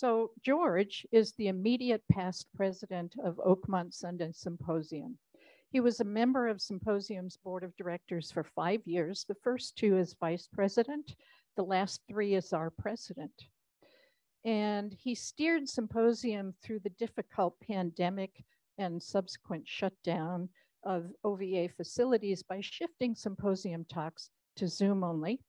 So George is the immediate past president of Oakmont Sunday Symposium. He was a member of Symposium's board of directors for five years, the first two as vice president, the last three as our president. And he steered Symposium through the difficult pandemic and subsequent shutdown of OVA facilities by shifting symposium talks to Zoom only,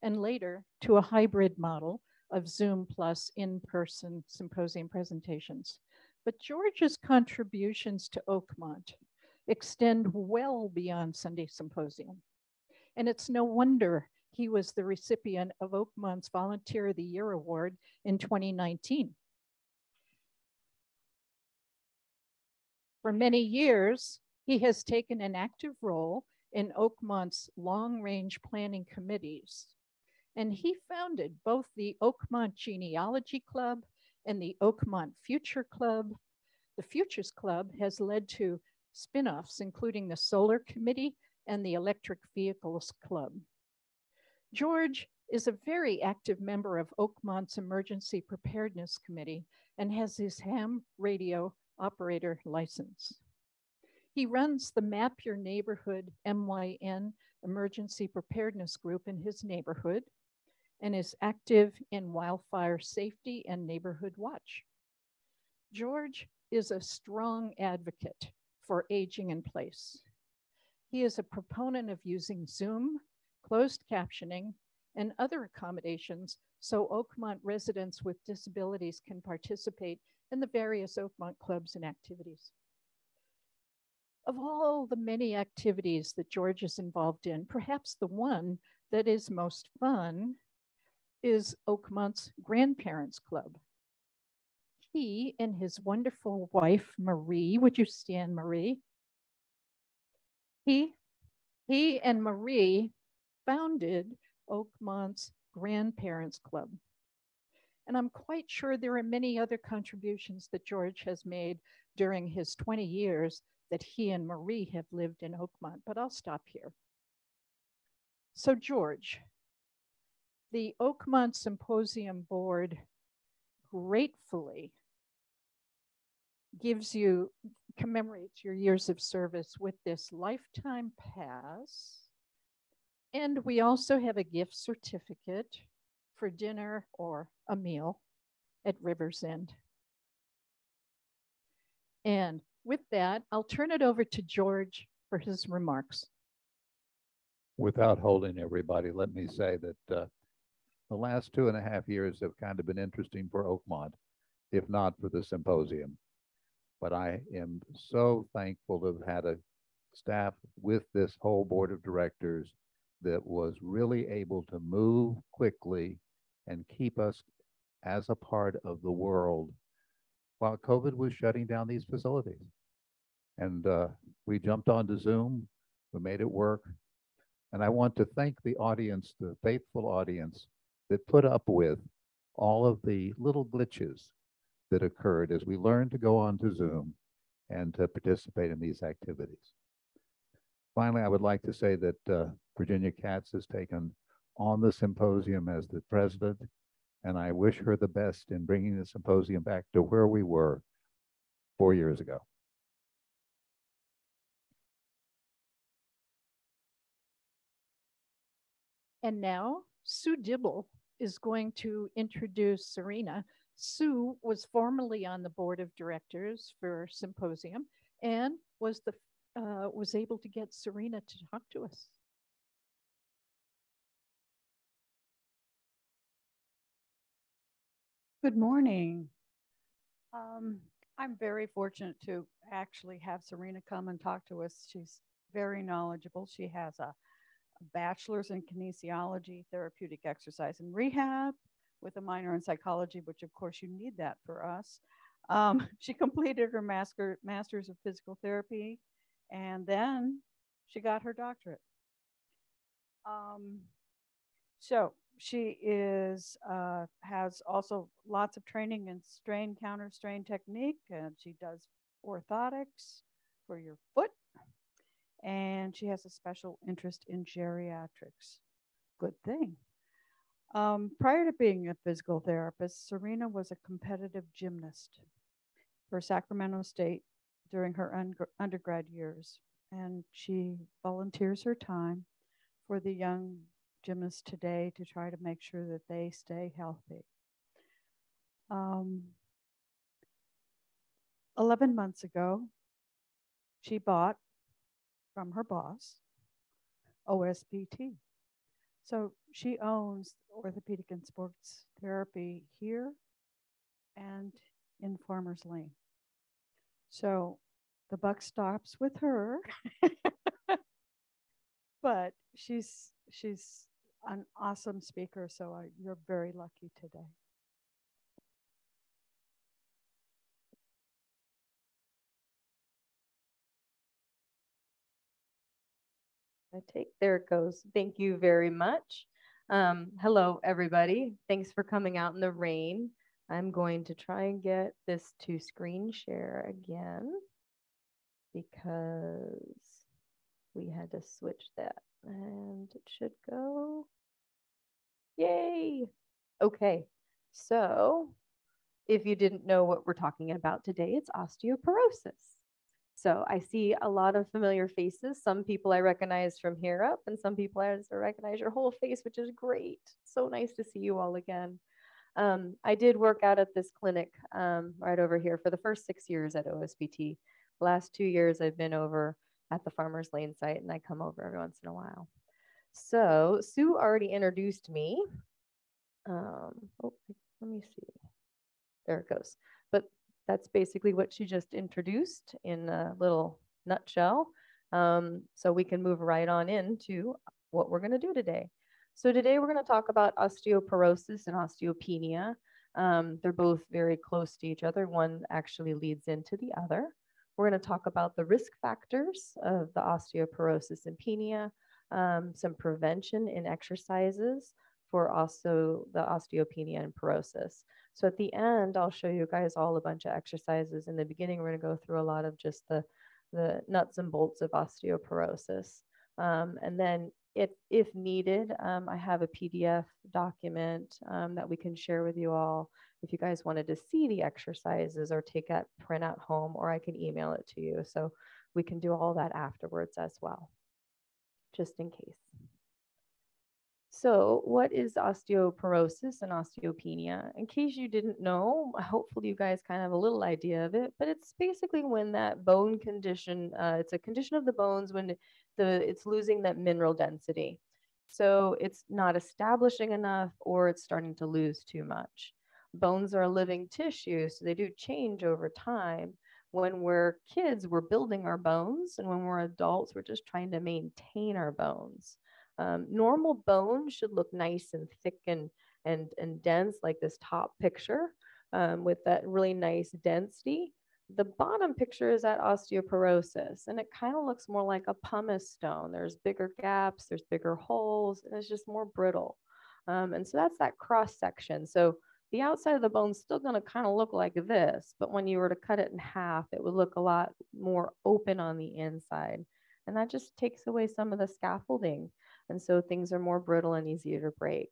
and later to a hybrid model of Zoom plus in-person symposium presentations. But George's contributions to Oakmont extend well beyond Sunday Symposium. And it's no wonder he was the recipient of Oakmont's Volunteer of the Year Award in 2019. For many years, he has taken an active role in Oakmont's long range planning committees. And he founded both the Oakmont Genealogy Club and the Oakmont Future Club. The Futures Club has led to spin offs, including the Solar Committee and the Electric Vehicles Club. George is a very active member of Oakmont's Emergency Preparedness Committee and has his ham radio operator license. He runs the Map Your Neighborhood MYN Emergency Preparedness Group in his neighborhood and is active in wildfire safety and neighborhood watch. George is a strong advocate for aging in place. He is a proponent of using Zoom, closed captioning, and other accommodations so Oakmont residents with disabilities can participate in the various Oakmont clubs and activities. Of all the many activities that George is involved in, perhaps the one that is most fun is Oakmont's Grandparents Club. He and his wonderful wife, Marie, would you stand, Marie? He, he and Marie founded Oakmont's Grandparents Club. And I'm quite sure there are many other contributions that George has made during his 20 years that he and Marie have lived in Oakmont, but I'll stop here. So, George, the Oakmont Symposium Board gratefully gives you, commemorates your years of service with this lifetime pass. And we also have a gift certificate for dinner or a meal at River's End. And with that, I'll turn it over to George for his remarks. Without holding everybody, let me say that uh, the last two and a half years have kind of been interesting for Oakmont, if not for the symposium. But I am so thankful to have had a staff with this whole board of directors that was really able to move quickly and keep us as a part of the world while COVID was shutting down these facilities. And uh, we jumped onto Zoom, we made it work. And I want to thank the audience, the faithful audience that put up with all of the little glitches that occurred as we learned to go on to Zoom and to participate in these activities. Finally, I would like to say that uh, Virginia Katz has taken on the symposium as the president, and I wish her the best in bringing the symposium back to where we were four years ago. And now Sue Dibble is going to introduce Sarina. Sue was formerly on the board of directors for Symposium and was the uh, was able to get Sarina to talk to us. Good morning. Um, I'm very fortunate to actually have Sarina come and talk to us. She's very knowledgeable. She has a, a bachelor's in kinesiology, therapeutic exercise and rehab with a minor in psychology, which of course you need that for us. Um, she completed her master, master's of physical therapy and then she got her doctorate. Um, so she is uh, has also lots of training in strain counter strain technique, and she does orthotics for your foot, and she has a special interest in geriatrics. Good thing. Um, prior to being a physical therapist, Sarina was a competitive gymnast for Sacramento State during her un- undergrad years. And she volunteers her time for the young gymnasts today to try to make sure that they stay healthy. Um, 11 months ago, she bought from her boss OSPT. So she owns orthopedic and sports therapy here and in Farmers Lane. So the buck stops with her. but she's she's an awesome speaker, so I, you're very lucky today. I take, there it goes. Thank you very much. Um, hello, everybody. Thanks for coming out in the rain. I'm going to try and get this to screen share again because we had to switch that and it should go. Yay. Okay. So if you didn't know what we're talking about today, it's osteoporosis. So I see a lot of familiar faces. Some people I recognize from here up, and some people I recognize your whole face, which is great. So nice to see you all again. Um, I did work out at this clinic um, right over here for the first six years at OSPT. The last two years I've been over at the Farmers Lane site, and I come over every once in a while. So Sue already introduced me. Um, oh, let me see. There it goes. That's basically what she just introduced in a little nutshell. Um, so we can move right on into what we're going to do today. So today we're going to talk about osteoporosis and osteopenia. Um, they're both very close to each other. One actually leads into the other. We're going to talk about the risk factors of the osteoporosis and penia, um, some prevention in exercises for also the osteopenia and porosis. So at the end, I'll show you guys all a bunch of exercises. In the beginning, we're going to go through a lot of just the, the nuts and bolts of osteoporosis. Um, and then it, if needed, um, I have a PDF document um, that we can share with you all if you guys wanted to see the exercises or take a printout home, or I can email it to you. So we can do all that afterwards as well, just in case. So, what is osteoporosis and osteopenia? In case you didn't know, hopefully you guys kind of have a little idea of it, but it's basically when that bone condition, uh, it's a condition of the bones when the it's losing that mineral density. So it's not establishing enough or it's starting to lose too much. Bones are living tissue, so they do change over time. When we're kids, we're building our bones, and when we're adults, we're just trying to maintain our bones. Um, normal bone should look nice and thick and, and, and dense like this top picture um, with that really nice density. The bottom picture is that osteoporosis, and it kind of looks more like a pumice stone. There's bigger gaps, there's bigger holes, and it's just more brittle. Um, and so that's that cross section. So the outside of the bone is still going to kind of look like this, but when you were to cut it in half, it would look a lot more open on the inside. And that just takes away some of the scaffolding. And so things are more brittle and easier to break.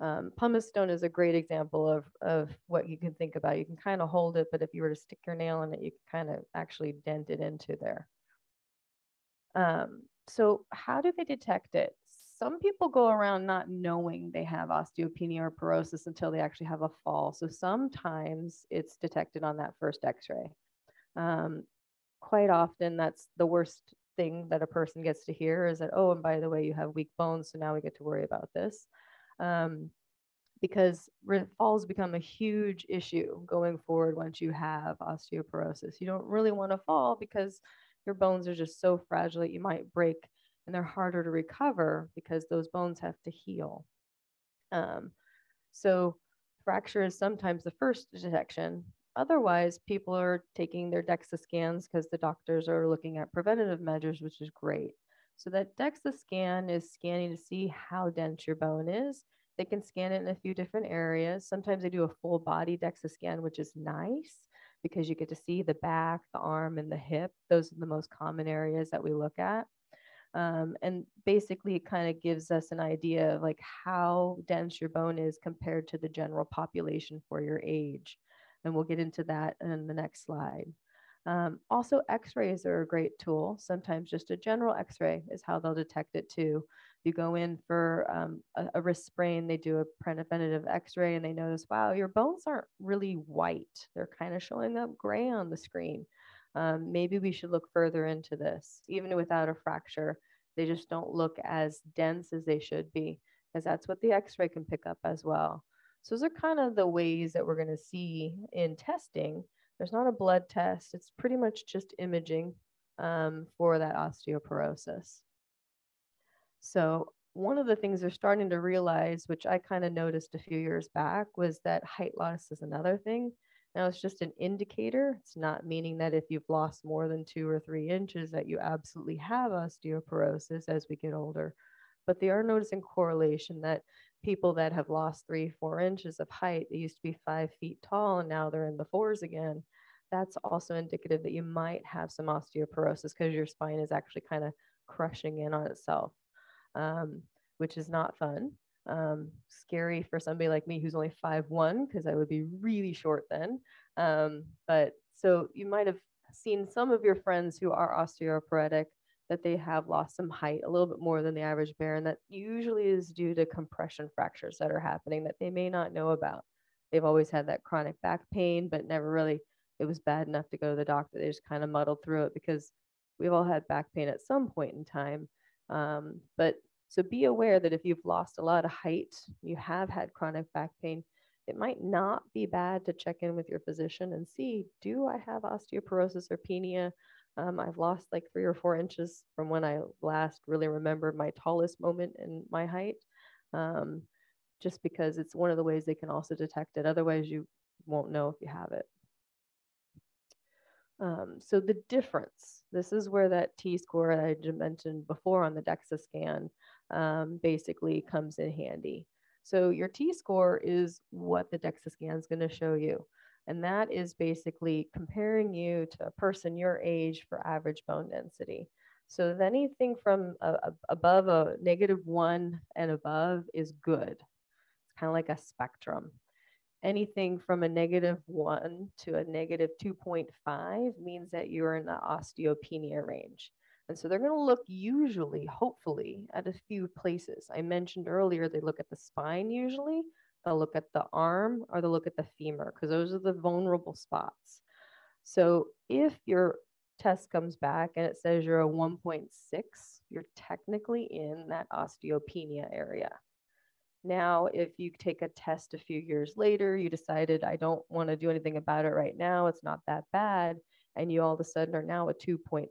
Um, pumice stone is a great example of, of what you can think about. You can kind of hold it, but if you were to stick your nail in it, you can kind of actually dent it into there. Um, so how do they detect it? Some people go around not knowing they have osteopenia or porosis until they actually have a fall. So sometimes it's detected on that first x-ray. Um, quite often that's the worst thing that a person gets to hear is that, oh, and by the way, you have weak bones, so now we get to worry about this. Um, because falls become a huge issue going forward once you have osteoporosis. You don't really want to fall because your bones are just so fragile that you might break and they're harder to recover because those bones have to heal. Um, so fracture is sometimes the first detection, Otherwise, people are taking their DEXA scans because the doctors are looking at preventative measures, which is great. So that DEXA scan is scanning to see how dense your bone is. They can scan it in a few different areas. Sometimes they do a full body DEXA scan, which is nice because you get to see the back, the arm, and the hip. Those are the most common areas that we look at. Um, and basically, it kind of gives us an idea of like how dense your bone is compared to the general population for your age. And we'll get into that in the next slide. Um, also, x-rays are a great tool. Sometimes just a general x-ray is how they'll detect it too. You go in for um, a, a, wrist sprain, they do a preventative x-ray and they notice, wow, your bones aren't really white. They're kind of showing up gray on the screen. Um, maybe we should look further into this. Even without a fracture, they just don't look as dense as they should be, because that's what the x-ray can pick up as well. So those are kind of the ways that we're going to see in testing. There's not a blood test. It's pretty much just imaging um, for that osteoporosis. So one of the things they're starting to realize, which I kind of noticed a few years back, was that height loss is another thing. Now it's just an indicator. It's not meaning that if you've lost more than two or three inches that you absolutely have osteoporosis as we get older. But they are noticing correlation that people that have lost three, four inches of height, they used to be five feet tall and now they're in the fours again. That's also indicative that you might have some osteoporosis because your spine is actually kind of crushing in on itself, um, which is not fun. Um, scary for somebody like me who's only five one because I would be really short then. Um, but so you might have seen some of your friends who are osteoporotic that they have lost some height a little bit more than the average bear, and that usually is due to compression fractures that are happening that they may not know about. They've always had that chronic back pain, but never really, it was bad enough to go to the doctor. They just kind of muddled through it because we've all had back pain at some point in time. Um, but so be aware that if you've lost a lot of height, you have had chronic back pain, it might not be bad to check in with your physician and see do I have osteoporosis or penia? Um, I've lost like three or four inches from when I last really remember my tallest moment in my height, um, just because it's one of the ways they can also detect it. Otherwise, you won't know if you have it. Um, so the difference, this is where that T-score I mentioned before on the DEXA scan um, basically comes in handy. So your T-score is what the DEXA scan is going to show you. And that is basically comparing you to a person your age for average bone density. So anything from a, a, above a negative one and above is good. It's kind of like a spectrum. Anything from a negative one to a negative 2.5 means that you're in the osteopenia range. And so they're going to look usually, hopefully, at a few places. I mentioned earlier they look at the spine usually, they'll look at the arm or they'll look at the femur because those are the vulnerable spots. So if your test comes back and it says you're a 1.6, you're technically in that osteopenia area. Now, if you take a test a few years later, you decided, I don't want to do anything about it right now, it's not that bad, and you all of a sudden are now a 2.6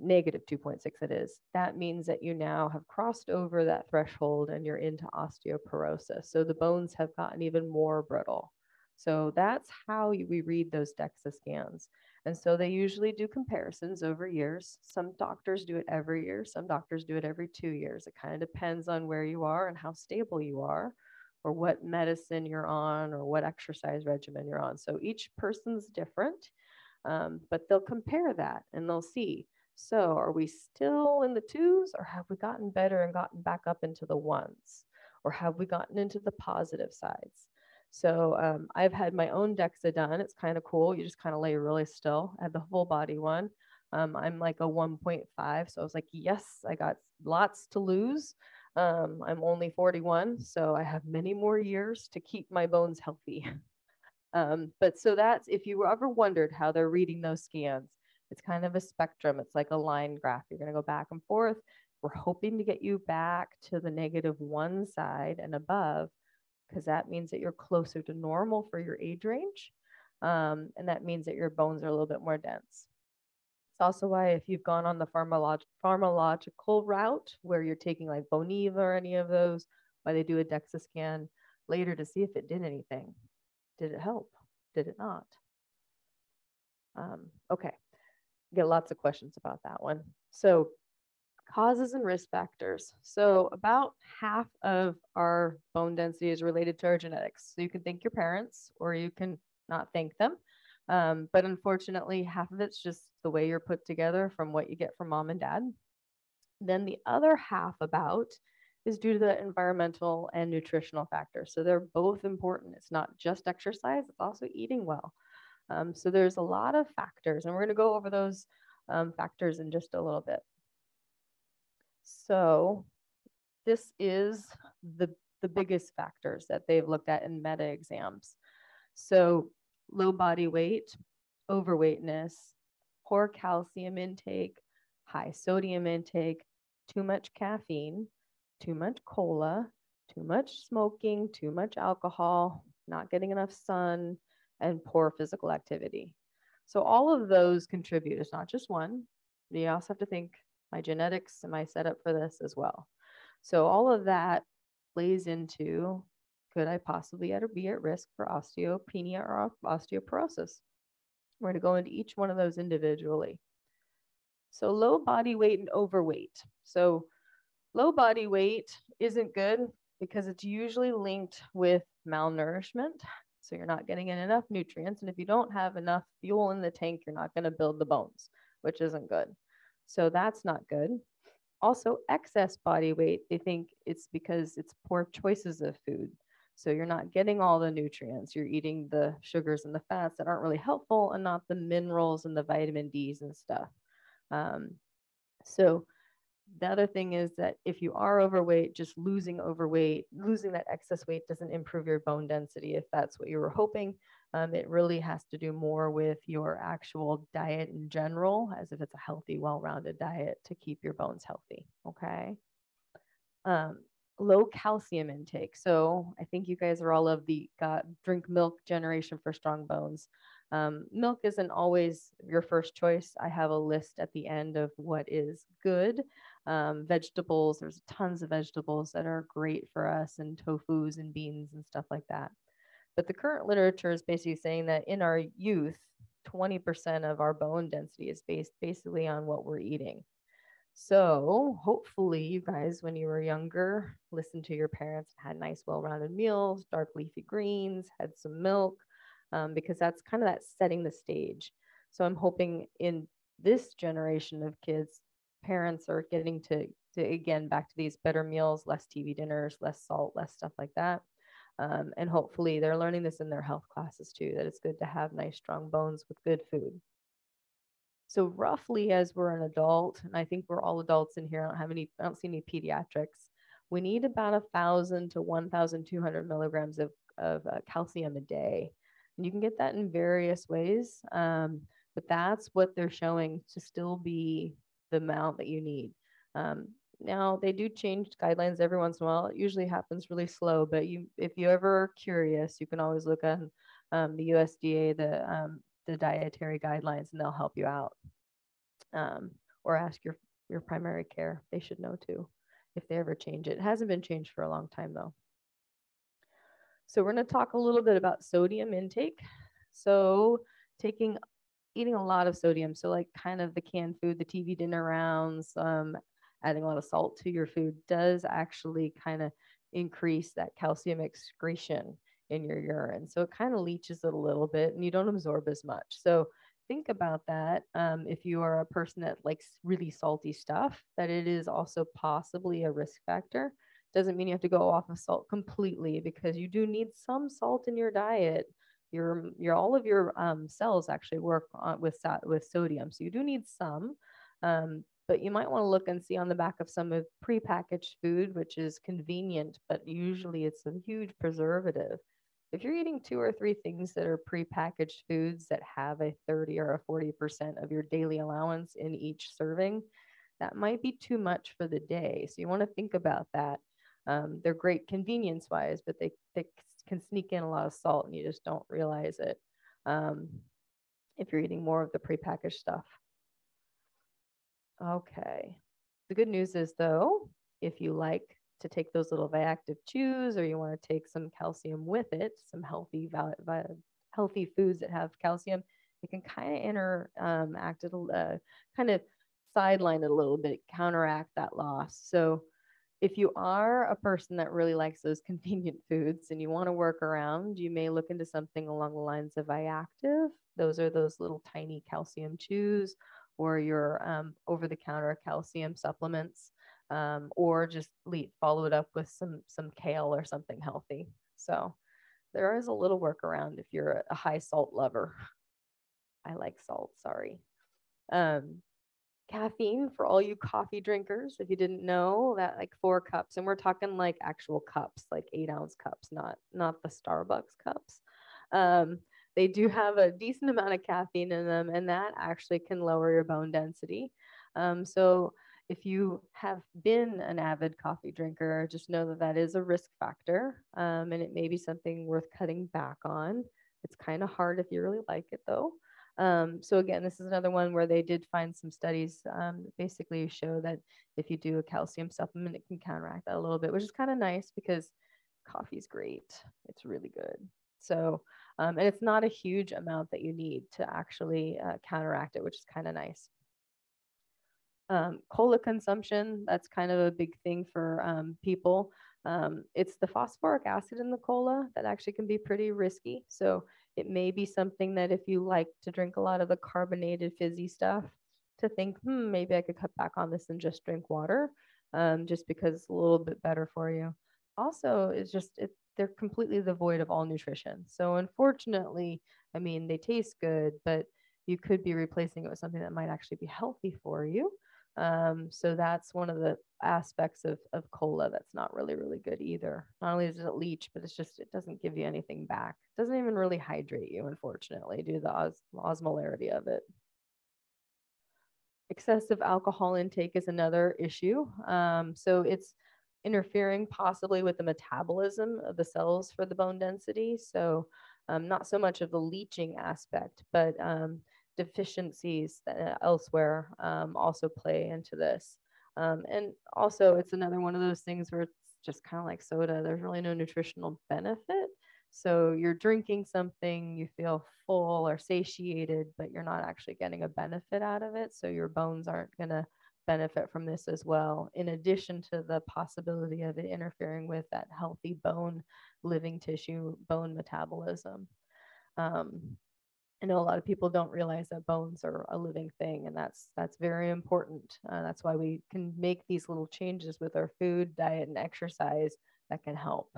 negative 2.6 it is, that means that you now have crossed over that threshold and you're into osteoporosis. So the bones have gotten even more brittle. So that's how we read those DEXA scans. And so they usually do comparisons over years. Some doctors do it every year, some doctors do it every two years. It kind of depends on where you are and how stable you are, or what medicine you're on, or what exercise regimen you're on. So each person's different, um, but they'll compare that and they'll see so are we still in the twos or have we gotten better and gotten back up into the ones? Or have we gotten into the positive sides? So um, I've had my own DEXA done. It's kind of cool. You just kind of lay really still. I had the full body one. Um, I'm like a 1.5. So I was like, yes, I got lots to lose. Um, I'm only 41, so I have many more years to keep my bones healthy. Um, but so that's if you ever wondered how they're reading those scans, it's kind of a spectrum. It's like a line graph. You're going to go back and forth. We're hoping to get you back to the negative one side and above, because that means that you're closer to normal for your age range. Um, and that means that your bones are a little bit more dense. It's also why if you've gone on the pharmacolo- pharmacological route where you're taking like Boniva or any of those, why they do a DEXA scan later to see if it did anything. Did it help? Did it not? Um, okay, get lots of questions about that one. So causes and risk factors. So about half of our bone density is related to our genetics. So you can thank your parents or you can not thank them. Um, but unfortunately, half of it's just the way you're put together from what you get from mom and dad. Then the other half about is due to the environmental and nutritional factors. So they're both important. It's not just exercise, it's also eating well. Um, so there's a lot of factors, and we're going to go over those um, factors in just a little bit. So this is the, the biggest factors that they've looked at in meta exams. So low body weight, overweightness, poor calcium intake, high sodium intake, too much caffeine, too much cola, too much smoking, too much alcohol, not getting enough sun, and poor physical activity. So all of those contribute. It's not just one. You also have to think my genetics, and my setup for this as well? So all of that plays into could I possibly be at risk for osteopenia or osteoporosis? We're going to go into each one of those individually. So low body weight and overweight. So low body weight isn't good because it's usually linked with malnourishment. So you're not getting in enough nutrients. And if you don't have enough fuel in the tank, you're not going to build the bones, which isn't good. So that's not good. Also, excess body weight, they think it's because it's poor choices of food. So you're not getting all the nutrients. You're eating the sugars and the fats that aren't really helpful and not the minerals and the vitamin D's and stuff. Um, so the other thing is that if you are overweight, just losing overweight, losing that excess weight doesn't improve your bone density if that's what you were hoping. Um, it really has to do more with your actual diet in general, as if it's a healthy, well rounded diet to keep your bones healthy. Okay. Um, low calcium intake. So I think you guys are all of the got drink milk generation for strong bones. Um, milk isn't always your first choice. I have a list at the end of what is good. Um, vegetables, there's tons of vegetables that are great for us, and tofu's and beans and stuff like that. But the current literature is basically saying that in our youth, 20% of our bone density is based basically on what we're eating. So hopefully you guys, when you were younger, listened to your parents, had nice, well-rounded meals, dark leafy greens, had some milk, um, because that's kind of that setting the stage. So I'm hoping in this generation of kids, parents are getting to, to again back to these better meals, less TV dinners, less salt, less stuff like that. Um, and hopefully they're learning this in their health classes too, that it's good to have nice, strong bones with good food. So roughly as we're an adult, and I think we're all adults in here, I don't have any, I don't see any pediatrics, we need about a thousand to 1,200 milligrams of, of uh, calcium a day. And you can get that in various ways, um, but that's what they're showing to still be the amount that you need. Um, now they do change guidelines every once in a while. It usually happens really slow, but you, if you ever are curious, you can always look on um, the USDA, the um, the dietary guidelines, and they'll help you out. Um, or ask your your primary care; they should know too if they ever change it. It hasn't been changed for a long time though. So we're going to talk a little bit about sodium intake. So taking, eating a lot of sodium. So like kind of the canned food, the TV dinner rounds, um, adding a lot of salt to your food does actually kind of increase that calcium excretion in your urine. So it kind of leaches it a little bit and you don't absorb as much. So think about that um, if you are a person that likes really salty stuff, that it is also possibly a risk factor doesn't mean you have to go off of salt completely because you do need some salt in your diet. Your your all of your um, cells actually work on, with with sodium, so you do need some. Um, but you might want to look and see on the back of some of prepackaged food, which is convenient, but usually it's a huge preservative. If you're eating two or three things that are prepackaged foods that have a 30 or a 40% of your daily allowance in each serving, that might be too much for the day. So you want to think about that. Um, they're great convenience wise, but they, they can sneak in a lot of salt and you just don't realize it um, if you're eating more of the prepackaged stuff. Okay. The good news is, though, if you like to take those little Viactive chews or you want to take some calcium with it, some healthy, healthy foods that have calcium, it can kind of interact it, uh, kind of sideline it a little bit, counteract that loss. So if you are a person that really likes those convenient foods and you want to work around, you may look into something along the lines of Viactive. Those are those little tiny calcium chews, or your um, over-the-counter calcium supplements, um, or just follow it up with some some kale or something healthy. So there is a little workaround if you're a, a high salt lover. I like salt, sorry. Um, caffeine for all you coffee drinkers. If you didn't know that, like four cups, and we're talking like actual cups, like eight ounce cups, not not the Starbucks cups. Um, they do have a decent amount of caffeine in them, and that actually can lower your bone density. Um, so if you have been an avid coffee drinker, just know that that is a risk factor, um, and it may be something worth cutting back on. It's kind of hard if you really like it, though. Um, so again, this is another one where they did find some studies um, basically show that if you do a calcium supplement, it can counteract that a little bit, which is kind of nice because coffee is great. It's really good. So, um, and it's not a huge amount that you need to actually uh, counteract it, which is kind of nice. Um, cola consumption, that's kind of a big thing for um, people. Um, it's the phosphoric acid in the cola that actually can be pretty risky. So it may be something that if you like to drink a lot of the carbonated fizzy stuff, to think, hmm, maybe I could cut back on this and just drink water, um, just because it's a little bit better for you. Also, it's just it, they're completely devoid of all nutrition. So unfortunately, I mean, they taste good, but you could be replacing it with something that might actually be healthy for you. Um, so that's one of the aspects of, of cola that's not really, really good either. Not only does it leach, but it's just, it doesn't give you anything back. It doesn't even really hydrate you, unfortunately, due to the os- osmolarity of it. Excessive alcohol intake is another issue. Um, so it's interfering possibly with the metabolism of the cells for the bone density. So um, not so much of the leaching aspect, but um, deficiencies uh, elsewhere um, also play into this. Um, and also, it's another one of those things where it's just kind of like soda. There's really no nutritional benefit. So you're drinking something, you feel full or satiated, but you're not actually getting a benefit out of it. So your bones aren't going to benefit from this as well, in addition to the possibility of it interfering with that healthy bone, living tissue, bone metabolism. Um, I know a lot of people don't realize that bones are a living thing, and that's that's very important. Uh, that's why we can make these little changes with our food, diet, and exercise that can help.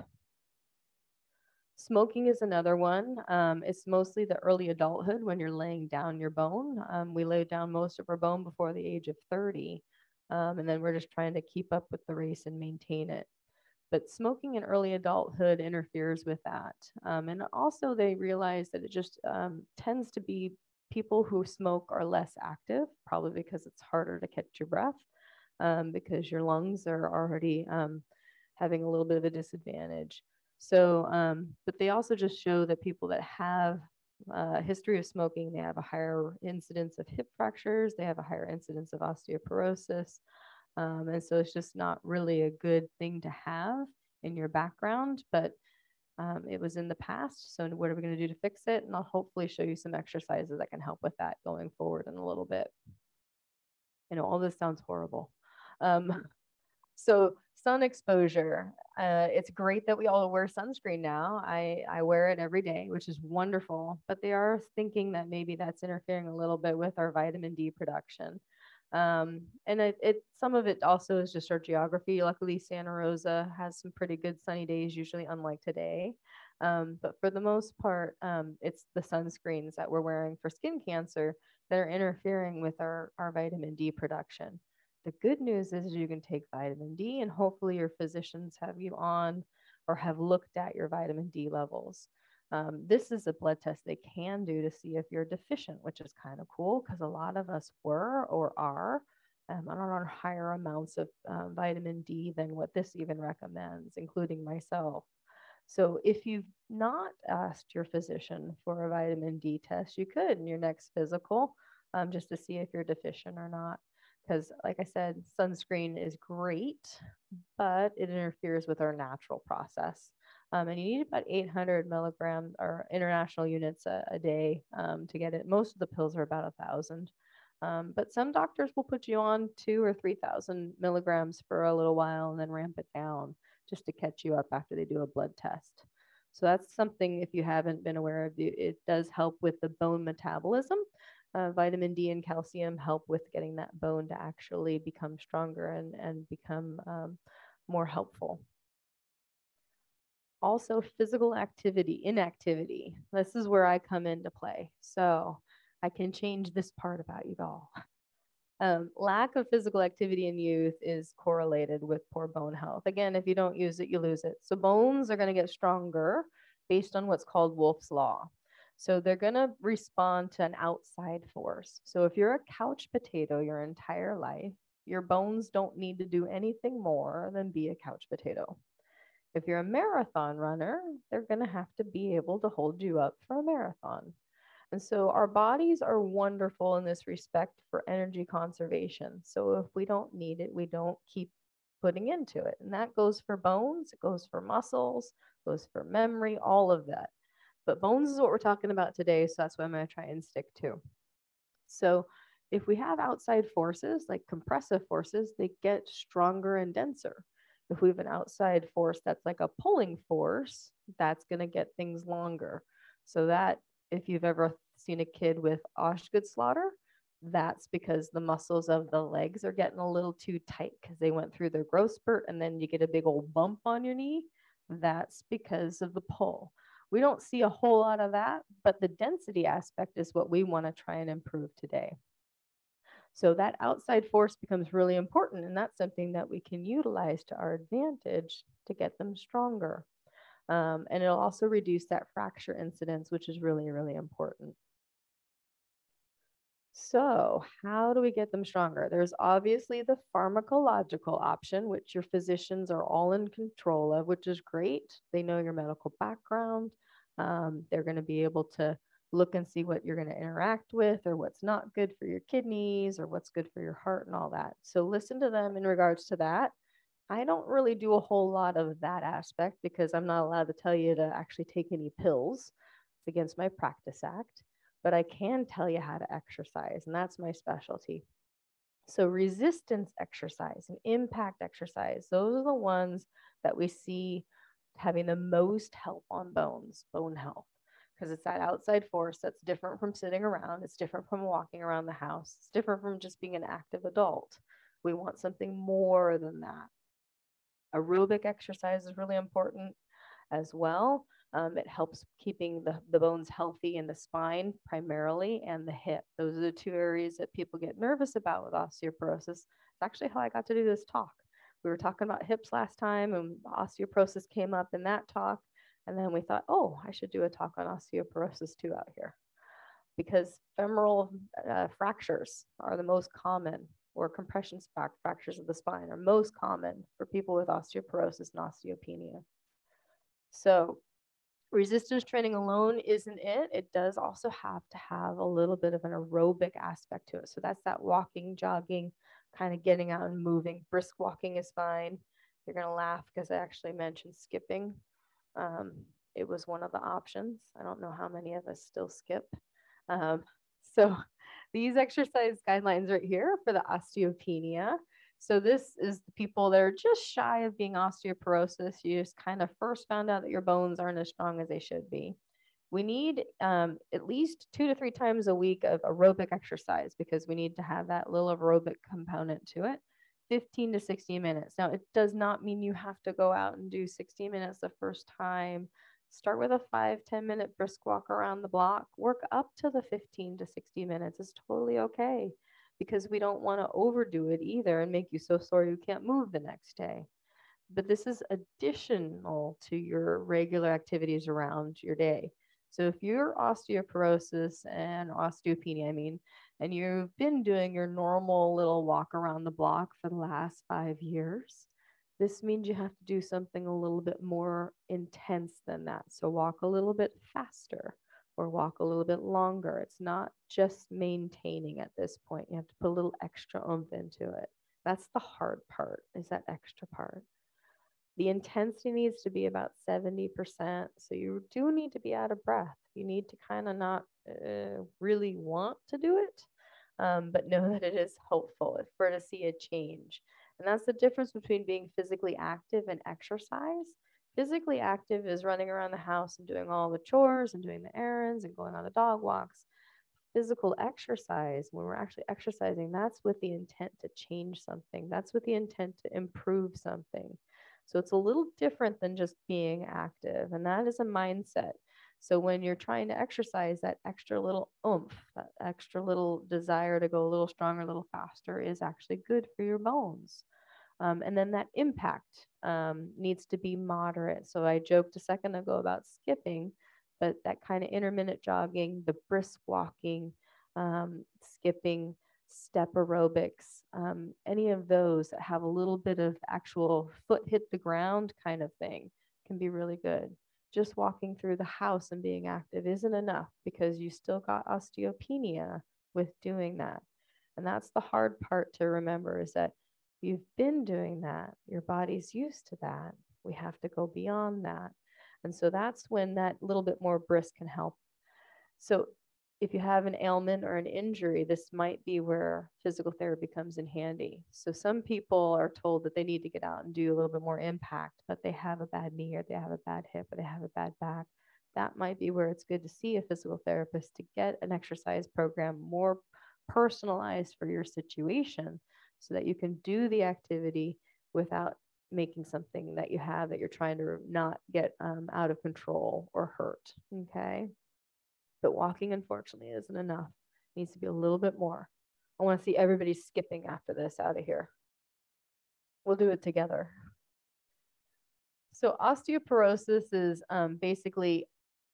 Smoking is another one. Um, it's mostly the early adulthood when you're laying down your bone. Um, we lay down most of our bone before the age of 30, um, and then we're just trying to keep up with the race and maintain it but smoking in early adulthood interferes with that. Um, and also, they realize that it just um, tends to be people who smoke are less active, probably because it's harder to catch your breath, um, because your lungs are already um, having a little bit of a disadvantage. So, um, but they also just show that people that have uh, a history of smoking, they have a higher incidence of hip fractures, they have a higher incidence of osteoporosis. Um, and so it's just not really a good thing to have in your background, but um, it was in the past. So what are we going to do to fix it? And I'll hopefully show you some exercises that can help with that going forward in a little bit. I know all this sounds horrible. Um, so sun exposure, uh, it's great that we all wear sunscreen now. I, I wear it every day, which is wonderful, but they are thinking that maybe that's interfering a little bit with our vitamin D production. Um, and it, it, some of it also is just our geography. Luckily, Santa Rosa has some pretty good sunny days, usually unlike today. Um, but for the most part, um, it's the sunscreens that we're wearing for skin cancer that are interfering with our, our vitamin D production. The good news is you can take vitamin D, and hopefully, your physicians have you on or have looked at your vitamin D levels. Um, this is a blood test they can do to see if you're deficient, which is kind of cool because a lot of us were or are um, on higher amounts of um, vitamin D than what this even recommends, including myself. So if you've not asked your physician for a vitamin D test, you could in your next physical um, just to see if you're deficient or not. Because, like I said, sunscreen is great, but it interferes with our natural process. Um, and you need about 800 milligram or international units a, a day um, to get it. Most of the pills are about a thousand. Um, but some doctors will put you on two or 3,000 milligrams for a little while and then ramp it down just to catch you up after they do a blood test. So that's something if you haven't been aware of, it does help with the bone metabolism. uh, vitamin D and calcium help with getting that bone to actually become stronger and, and become um, more helpful. Also, physical activity, inactivity. This is where I come into play. So I can change this part about you all. Um, lack of physical activity in youth is correlated with poor bone health. Again, if you don't use it, you lose it. So bones are going to get stronger based on what's called Wolff's Law. So they're going to respond to an outside force. So if you're a couch potato your entire life, your bones don't need to do anything more than be a couch potato. If you're a marathon runner, they're going to have to be able to hold you up for a marathon. And so our bodies are wonderful in this respect for energy conservation. So if we don't need it, we don't keep putting into it. And that goes for bones, it goes for muscles, goes for memory, all of that. But bones is what we're talking about today. So that's what I'm going to try and stick to. So if we have outside forces like compressive forces, they get stronger and denser. If we have an outside force that's like a pulling force, that's going to get things longer. So that if you've ever seen a kid with Osgood-Schlatter, that's because the muscles of the legs are getting a little too tight because they went through their growth spurt and then you get a big old bump on your knee. That's because of the pull. We don't see a whole lot of that, but the density aspect is what we want to try and improve today. So that outside force becomes really important, and that's something that we can utilize to our advantage to get them stronger. Um, and it'll also reduce that fracture incidence, which is really, really important. So, how do we get them stronger? There's obviously the pharmacological option, which your physicians are all in control of, which is great. They know your medical background. Um, they're going to be able to look and see what you're going to interact with or what's not good for your kidneys or what's good for your heart and all that. So, listen to them in regards to that. I don't really do a whole lot of that aspect because I'm not allowed to tell you to actually take any pills. It's against my practice act, but I can tell you how to exercise, and that's my specialty. So, resistance exercise and impact exercise, those are the ones that we see having the most help on bones, bone health, because it's that outside force that's different from sitting around, it's different from walking around the house, it's different from just being an active adult. We want something more than that. Aerobic exercise is really important as well. Um, it helps keeping the, the bones healthy in the spine primarily and the hip. Those are the two areas that people get nervous about with osteoporosis. It's actually how I got to do this talk. We were talking about hips last time and osteoporosis came up in that talk. And then we thought, oh, I should do a talk on osteoporosis too out here because femoral uh, fractures are the most common or compression fractures of the spine are most common for people with osteoporosis and osteopenia. So resistance training alone isn't it. It does also have to have a little bit of an aerobic aspect to it. So that's that walking, jogging, kind of getting out and moving. Brisk walking is fine. You're going to laugh because I actually mentioned skipping. Um, it was one of the options. I don't know how many of us still skip. Um, so these exercise guidelines right here for the osteopenia. So this is the people that are just shy of being osteoporosis. You just kind of first found out that your bones aren't as strong as they should be. We need um, at least two to three times a week of aerobic exercise because we need to have that little aerobic component to it. 15 to 60 minutes. Now, it does not mean you have to go out and do 60 minutes the first time Start with a five ten minute brisk walk around the block. Work up to the 15 to 60 minutes is totally okay because we don't want to overdo it either and make you so sore you can't move the next day. But this is additional to your regular activities around your day. So if you're osteoporosis and osteopenia, I mean, and you've been doing your normal little walk around the block for the last five years, this means you have to do something a little bit more intense than that. So walk a little bit faster or walk a little bit longer. It's not just maintaining at this point. You have to put a little extra oomph into it. That's the hard part, is that extra part. The intensity needs to be about 70%. So you do need to be out of breath. You need to kind of not uh, really want to do it, um, but know that it is hopeful for to see a change. And that's the difference between being physically active and exercise. Physically active is running around the house and doing all the chores and doing the errands and going on the dog walks. physical exercise, when we're actually exercising, that's with the intent to change something. That's with the intent to improve something. So it's a little different than just being active. And that is a mindset. So when you're trying to exercise, that extra little oomph, that extra little desire to go a little stronger, a little faster is actually good for your bones. Um, and then that impact um, needs to be moderate. So I joked a second ago about skipping, but that kind of intermittent jogging, the brisk walking, um, skipping, step aerobics, um, any of those that have a little bit of actual foot hit the ground kind of thing can be really good. Just walking through the house and being active isn't enough because you still got osteopenia with doing that. And that's the hard part to remember is that you've been doing that, your body's used to that. We have to go beyond that. And so that's when that little bit more brisk can help. So if you have an ailment or an injury, this might be where physical therapy comes in handy. So some people are told that they need to get out and do a little bit more impact, but they have a bad knee or they have a bad hip or they have a bad back. That might be where it's good to see a physical therapist to get an exercise program more personalized for your situation so that you can do the activity without making something that you have that you're trying to not get um, out of control or hurt. Okay. But walking, unfortunately, isn't enough. It needs to be a little bit more. I want to see everybody skipping after this out of here. We'll do it together. So osteoporosis is um, basically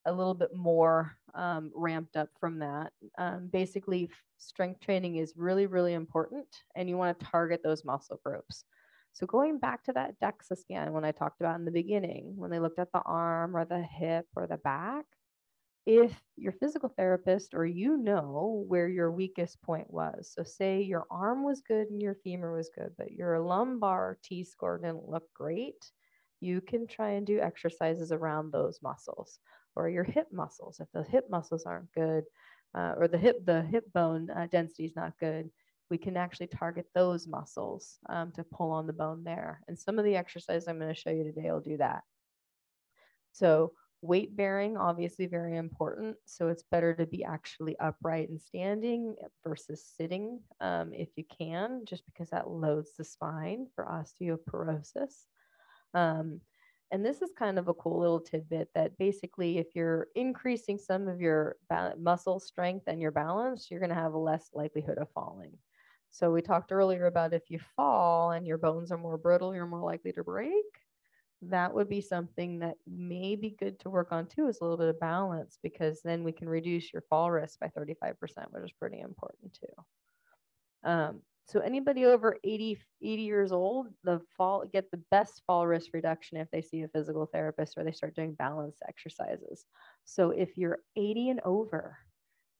a little bit more um, ramped up from that. Um, basically, strength training is really, really important, and you want to target those muscle groups. So going back to that DEXA scan when I talked about in the beginning, when they looked at the arm or the hip or the back, if your physical therapist or you know where your weakest point was, so say your arm was good and your femur was good, but your lumbar T score didn't look great, you can try and do exercises around those muscles or your hip muscles. If the hip muscles aren't good, uh, or the hip the hip bone uh, density is not good, we can actually target those muscles um, to pull on the bone there. And some of the exercises I'm going to show you today will do that. So weight bearing, obviously very important. So it's better to be actually upright and standing versus sitting um, if you can, just because that loads the spine for osteoporosis. Um, and this is kind of a cool little tidbit that basically, if you're increasing some of your muscle strength and your balance, you're going to have a less likelihood of falling. So we talked earlier about if you fall and your bones are more brittle, you're more likely to break. That would be something that may be good to work on too, is a little bit of balance because then we can reduce your fall risk by 35%, which is pretty important too. Um, so anybody over 80, 80 years old, the fall get the best fall risk reduction if they see a physical therapist or they start doing balance exercises. So if you're 80 and over,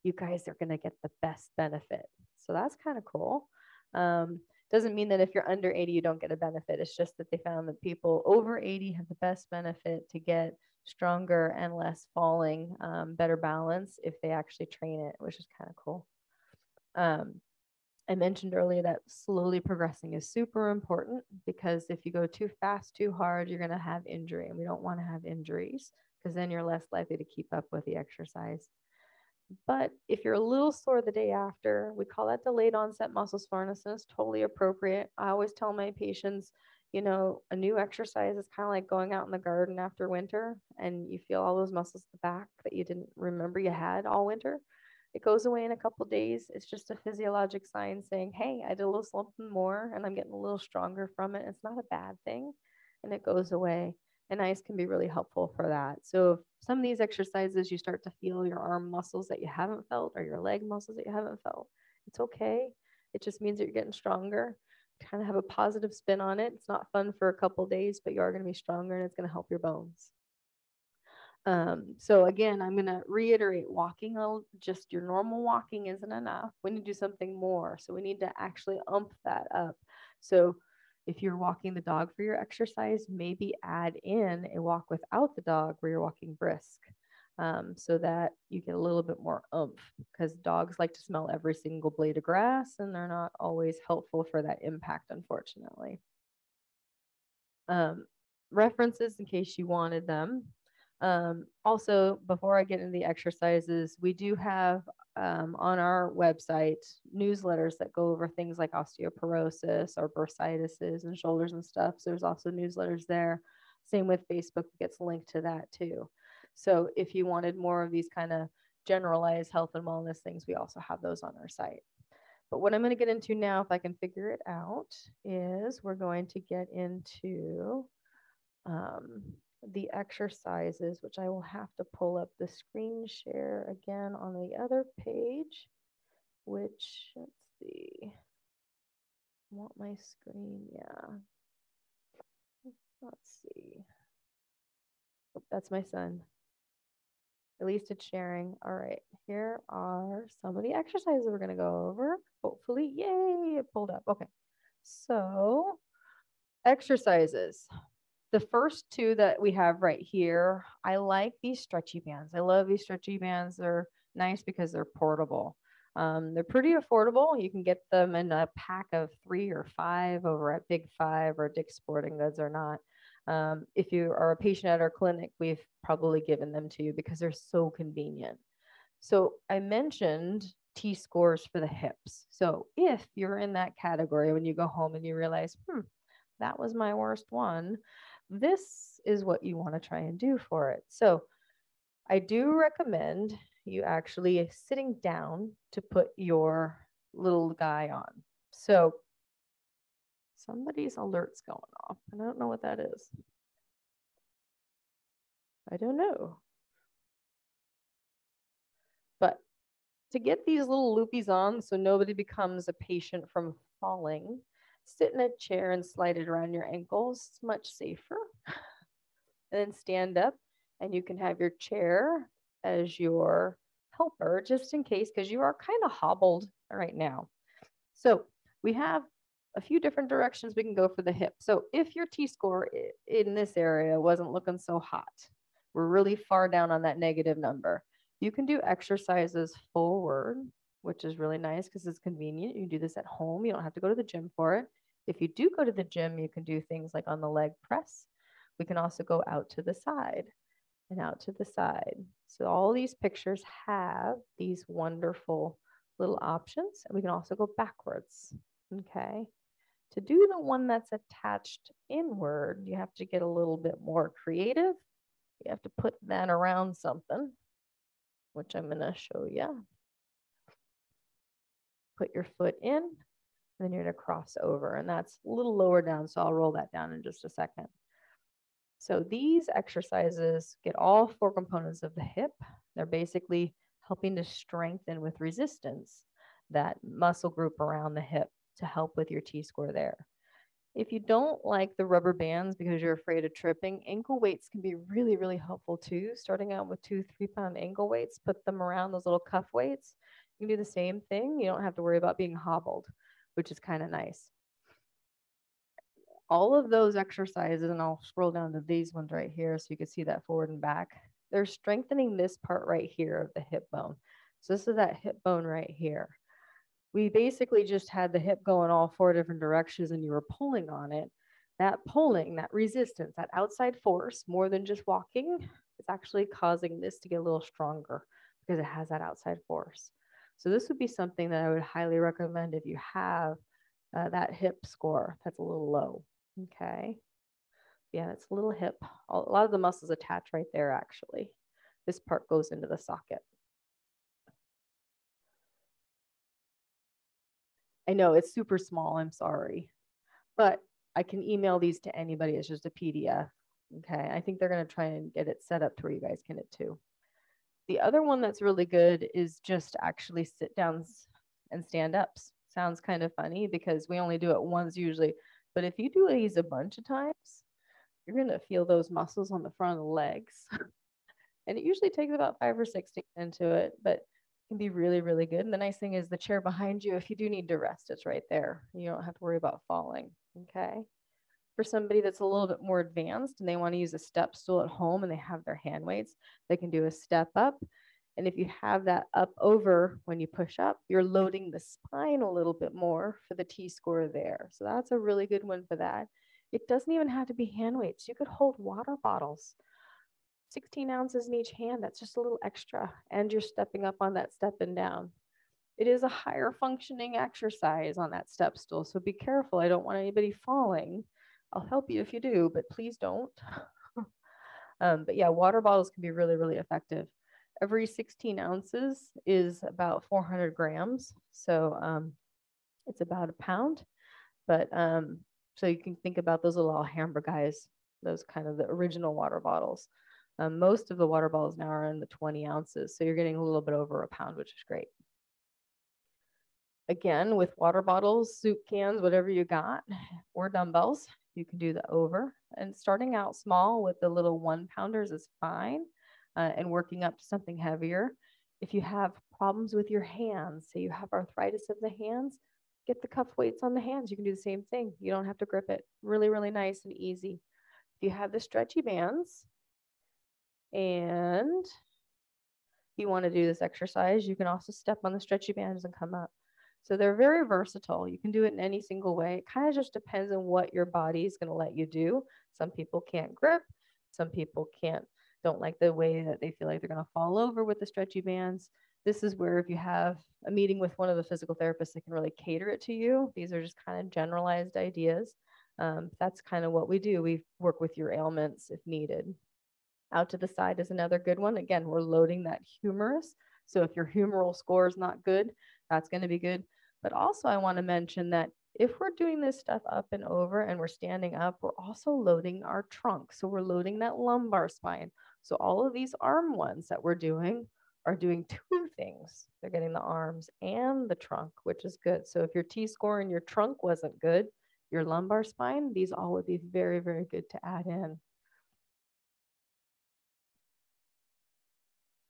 you guys are going to get the best benefit. So that's kind of cool. Um, doesn't mean that if you're under 80, you don't get a benefit. It's just that they found that people over 80 have the best benefit to get stronger and less falling, um, better balance if they actually train it, which is kind of cool. Um, I mentioned earlier that slowly progressing is super important because if you go too fast, too hard, you're going to have injury. And we don't want to have injuries because then you're less likely to keep up with the exercise. But if you're a little sore the day after, we call that delayed onset muscle soreness and it's totally appropriate. I always tell my patients, you know, a new exercise is kind of like going out in the garden after winter and you feel all those muscles at the back that you didn't remember you had all winter it goes away in a couple days. It's just a physiologic sign saying, hey, I did a little something more and I'm getting a little stronger from it. It's not a bad thing. And it goes away. And ice can be really helpful for that. So some of these exercises you start to feel your arm muscles that you haven't felt or your leg muscles that you haven't felt, it's okay. It just means that you're getting stronger. Kind of have a positive spin on it. It's not fun for a couple days, but you are going to be stronger and it's going to help your bones. Um, so again, I'm going to reiterate walking, just your normal walking isn't enough. We need to do something more. So we need to actually ump that up. So if you're walking the dog for your exercise, maybe add in a walk without the dog where you're walking brisk. Um, so that you get a little bit more oomph because dogs like to smell every single blade of grass and they're not always helpful for that impact, unfortunately. Um, references in case you wanted them Um, also, before I get into the exercises, we do have um, on our website newsletters that go over things like osteoporosis or bursitis and shoulders and stuff. So there's also newsletters there. Same with Facebook gets linked to that too. So if you wanted more of these kind of generalized health and wellness things, we also have those on our site. But what I'm going to get into now, if I can figure it out, is we're going to get into um, the exercises, which I will have to pull up the screen share again on the other page, which, let's see, I want my screen, yeah. Let's see. That's my son. At least it's sharing. All right, here are some of the exercises we're going to go over. Hopefully, yay, it pulled up. Okay, so exercises the first two that we have right here, I like these stretchy bands. I love these stretchy bands. They're nice because they're portable. Um, they're pretty affordable. You can get them in a pack of three or five over at Big Five or Dick's Sporting Goods or not. Um, if you are a patient at our clinic, we've probably given them to you because they're so convenient. So I mentioned T scores for the hips. So if you're in that category when you go home and you realize, hmm, that was my worst one, this is what you want to try and do for it. So I do recommend you actually sitting down to put your little guy on. So somebody's alert's going off, and I don't know what that is. I don't know. But to get these little loopies on so nobody becomes a patient from falling, sit in a chair and slide it around your ankles. It's much safer. and then stand up and you can have your chair as your helper just in case because you are kind of hobbled right now. So we have a few different directions we can go for the hip. So if your T-score in this area wasn't looking so hot, we're really far down on that negative number. You can do exercises forward, which is really nice because it's convenient. You do this at home. You don't have to go to the gym for it. If you do go to the gym, you can do things like on the leg press. We can also go out to the side and out to the side. So all these pictures have these wonderful little options. And we can also go backwards, okay? To do the one that's attached inward, you have to get a little bit more creative. You have to put that around something, which I'm gonna show you. Put your foot in, and then you're gonna cross over and that's a little lower down. So I'll roll that down in just a second. So these exercises get all four components of the hip. They're basically helping to strengthen with resistance that muscle group around the hip to help with your T-score there. If you don't like the rubber bands because you're afraid of tripping, ankle weights can be really, really helpful too. Starting out with two, three pound ankle weights, put them around those little cuff weights. You can do the same thing. You don't have to worry about being hobbled which is kind of nice. All of those exercises, and I'll scroll down to these ones right here so you can see that forward and back. They're strengthening this part right here of the hip bone. So this is that hip bone right here. We basically just had the hip going all four different directions and you were pulling on it. That pulling, that resistance, that outside force, more than just walking, is actually causing this to get a little stronger because it has that outside force. So this would be something that I would highly recommend if you have uh, that hip score that's a little low. Okay. Yeah, it's a little hip. A lot of the muscles attach right there, actually. This part goes into the socket. I know it's super small. I'm sorry. But I can email these to anybody. It's just a PDF. Okay. I think they're going to try and get it set up to where you guys can it too. The other one that's really good is just actually sit downs and stand ups. Sounds kind of funny because we only do it once usually. But if you do these a bunch of times, you're going to feel those muscles on the front of the legs. and it usually takes about five or six to get into it, but it can be really, really good. And the nice thing is the chair behind you, if you do need to rest, it's right there. You don't have to worry about falling. Okay for somebody that's a little bit more advanced and they want to use a step stool at home and they have their hand weights, they can do a step up. And if you have that up over when you push up, you're loading the spine a little bit more for the T score there. So that's a really good one for that. It doesn't even have to be hand weights. You could hold water bottles 16 ounces in each hand, that's just a little extra. And you're stepping up on that step and down. It is a higher functioning exercise on that step stool. So be careful. I don't want anybody falling. I'll help you if you do, but please don't. um, but yeah, water bottles can be really, really effective. Every 16 ounces is about 400 grams. So um, it's about a pound. But um, so you can think about those little hamburger guys, those kind of the original water bottles. Um, most of the water bottles now are in the 20 ounces. So you're getting a little bit over a pound, which is great. Again, with water bottles, soup cans, whatever you got, or dumbbells, you can do the over. And starting out small with the little one pounders is fine, uh, and working up to something heavier. If you have problems with your hands, say you have arthritis of the hands, get the cuff weights on the hands. You can do the same thing. You don't have to grip it. Really, really nice and easy. If you have the stretchy bands and you want to do this exercise, you can also step on the stretchy bands and come up. So they're very versatile. You can do it in any single way. It kind of just depends on what your body is going to let you do. Some people can't grip. Some people can't, don't like the way that they feel like they're going to fall over with the stretchy bands. This is where if you have a meeting with one of the physical therapists that can really cater it to you, these are just kind of generalized ideas. Um, that's kind of what we do. We work with your ailments if needed. Out to the side is another good one. Again, we're loading that humerus. So if your humeral score is not good, that's going to be good. But also, I want to mention that if we're doing this stuff up and over and we're standing up, we're also loading our trunk. So we're loading that lumbar spine. So all of these arm ones that we're doing are doing two things. They're getting the arms and the trunk, which is good. So if your T score and your trunk wasn't good, your lumbar spine, these all would be very, very good to add in.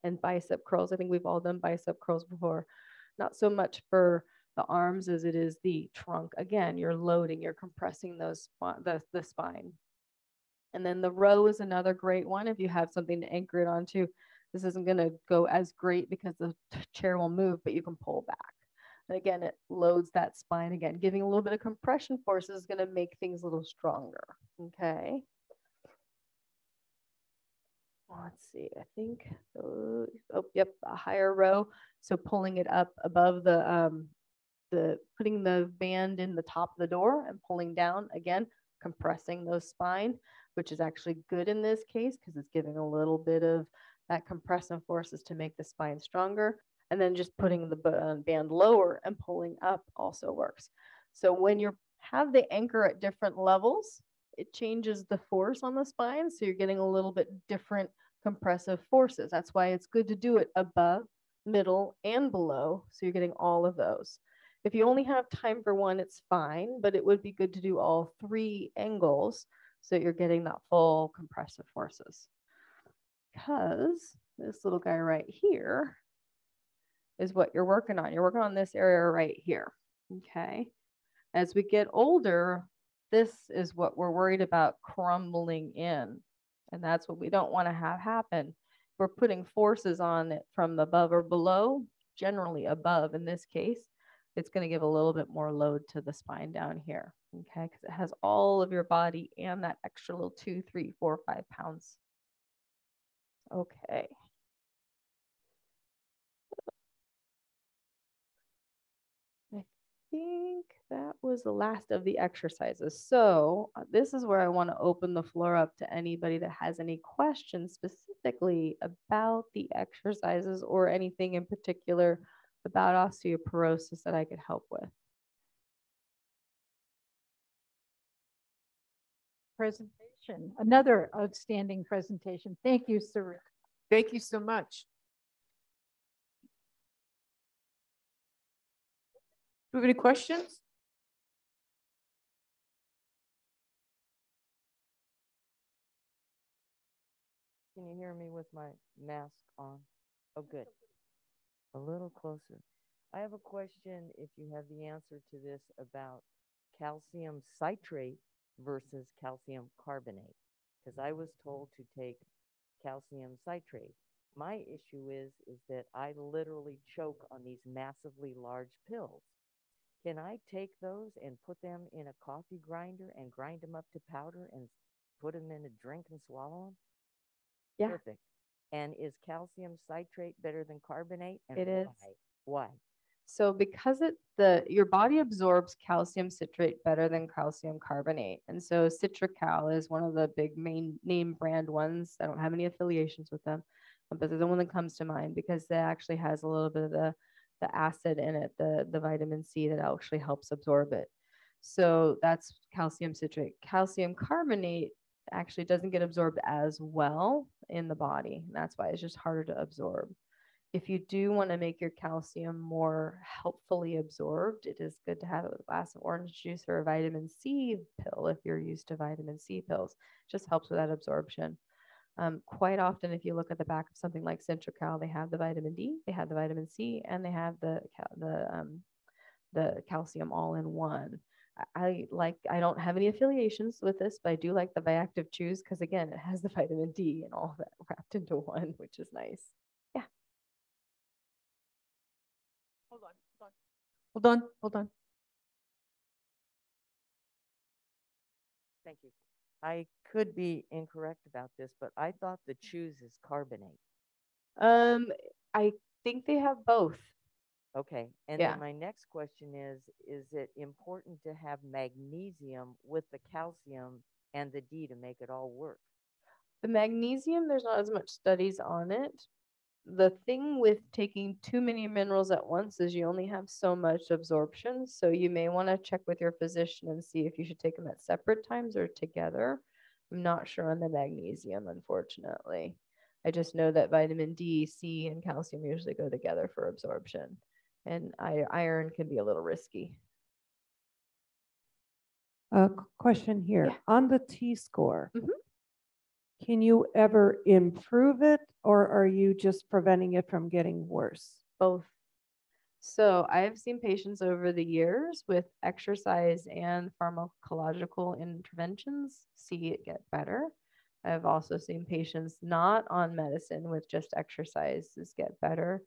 And bicep curls. I think we've all done bicep curls before. Not so much for the arms as it is the trunk. Again, you're loading, you're compressing those the, the spine. And then the row is another great one if you have something to anchor it onto. This isn't going to go as great because the chair will move, but you can pull back. And again, it loads that spine again. Giving a little bit of compression force is going to make things a little stronger. Okay. Let's see, I think, oh, oh, yep, a higher row. So pulling it up above the um, the putting the band in the top of the door and pulling down again, compressing those spine, which is actually good in this case because it's giving a little bit of that compressive forces to make the spine stronger. And then just putting the uh, band lower and pulling up also works. So when you have the anchor at different levels, it changes the force on the spine. So you're getting a little bit different compressive forces. That's why it's good to do it above, middle, and below. So you're getting all of those. If you only have time for one, it's fine, but it would be good to do all three angles so you're getting that full compressive forces. Because this little guy right here is what you're working on. You're working on this area right here, okay? As we get older, this is what we're worried about crumbling in. And that's what we don't want to have happen. We're putting forces on it from above or below, generally above in this case it's going to give a little bit more load to the spine down here, okay? Because it has all of your body and that extra little two, three, four, five pounds. Okay. I think that was the last of the exercises. So uh, this is where I want to open the floor up to anybody that has any questions specifically about the exercises or anything in particular about osteoporosis that I could help with. Presentation, another outstanding presentation. Thank you, Sir. Thank you so much. Do we have any questions? Can you hear me with my mask on? Oh, good a little closer. I have a question if you have the answer to this about calcium citrate versus calcium carbonate. Because I was told to take calcium citrate. My issue is is that I literally choke on these massively large pills. Can I take those and put them in a coffee grinder and grind them up to powder and put them in a drink and swallow them? Yeah. Perfect. And is calcium citrate better than carbonate? and It is. why? Why? So because it the your body absorbs calcium citrate better than calcium carbonate. And so Citracal is one of the big main name brand ones. I don't have any affiliations with them, but they're the one that comes to mind because it actually has a little bit of the the acid in it, the the vitamin C that actually helps absorb it. So that's calcium citrate. Calcium carbonate actually doesn't get absorbed as well in the body. And that's why it's just harder to absorb. If you do want to make your calcium more helpfully absorbed, it is good to have a glass of orange juice or a vitamin C pill if you're used to vitamin C pills. Just helps with that absorption. Um, quite often, if you look at the back of something like Citracal, they have the vitamin D, they have the vitamin C, and they have the the um, the calcium all in one. I- I like. I don't have any affiliations with this, but I do like the Viactive Chews because again, it has the vitamin D and all that wrapped into one, which is nice. Yeah. Hold on, hold on. Hold on, hold on. Thank you. I could be incorrect about this, but I thought the chews is carbonate. Um, I think they have both. Okay, and Yeah. then my next question is, is it important to have magnesium with the calcium and the D to make it all work? The magnesium, there's not as much studies on it. The thing with taking too many minerals at once is you only have so much absorption. So you may want to check with your physician and see if you should take them at separate times or together. I'm not sure on the magnesium, unfortunately. I just know that vitamin D, C, and calcium usually go together for absorption. And iron can be a little risky. A question here, Yeah. on the T-score. Mhm. Can you ever improve it or are you just preventing it from getting worse? both. So I've seen patients over the years with exercise and pharmacological interventions see it get better. I've also seen patients not on medicine with just exercises get better.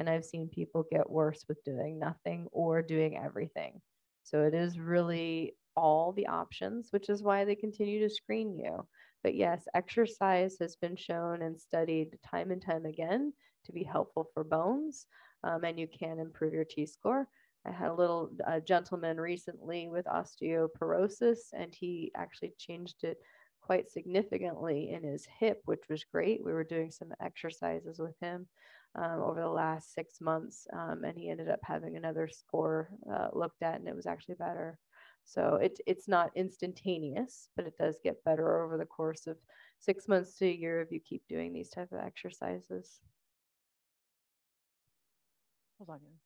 And I've seen people get worse with doing nothing or doing everything. So it is really all the options, which is why they continue to screen you. But yes, exercise has been shown and studied time and time again to be helpful for bones, um, and you can improve your T score. I had a little uh, gentleman recently with osteoporosis, and he actually changed it quite significantly in his hip, which was great. We were doing some exercises with him um, over the last six months, um, and he ended up having another score uh, looked at, and it was actually better. So it, it's not instantaneous, but it does get better over the course of six months to a year if you keep doing these type of exercises. Hold on. Ann.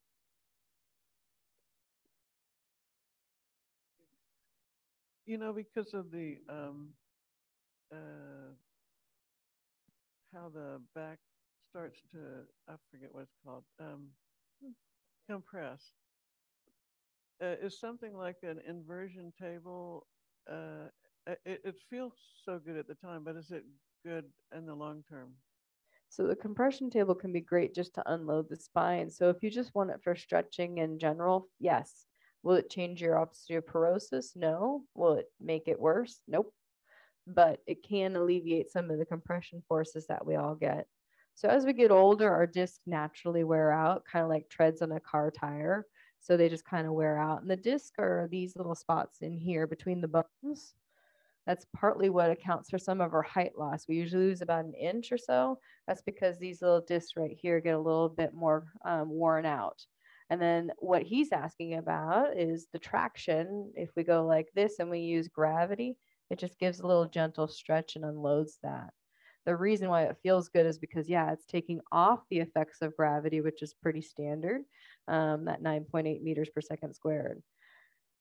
You know, because of the, um, uh, how the back starts to, I forget what it's called, um, compress. Uh, is something like an inversion table, uh, it, it feels so good at the time, but is it good in the long term? So the compression table can be great just to unload the spine. So if you just want it for stretching in general, yes. Will it change your osteoporosis? No. Will it make it worse? Nope. But it can alleviate some of the compression forces that we all get. So as we get older, our discs naturally wear out, kind of like treads on a car tire. So they just kind of wear out. And the disc are these little spots in here between the bones. That's partly what accounts for some of our height loss. We usually lose about an inch or so. That's because these little discs right here get a little bit more um, worn out. And then what he's asking about is the traction. If we go like this and we use gravity, it just gives a little gentle stretch and unloads that. The reason why it feels good is because, yeah, it's taking off the effects of gravity, which is pretty standard, um, that 9.8 meters per second squared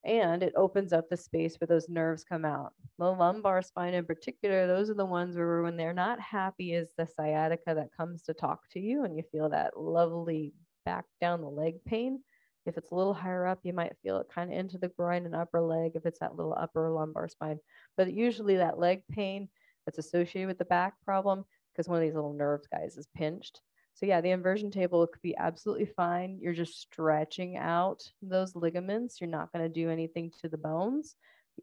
and it opens up the space where those nerves come out. The lumbar spine in particular, those are the ones where when they're not happy is the sciatica that comes to talk to you and you feel that lovely back down the leg pain. If it's a little higher up, you might feel it kind of into the groin and upper leg if it's that little upper lumbar spine. But usually that leg pain that's associated with the back problem because one of these little nerves guys is pinched. So yeah, the inversion table could be absolutely fine. You're just stretching out those ligaments. You're not going to do anything to the bones,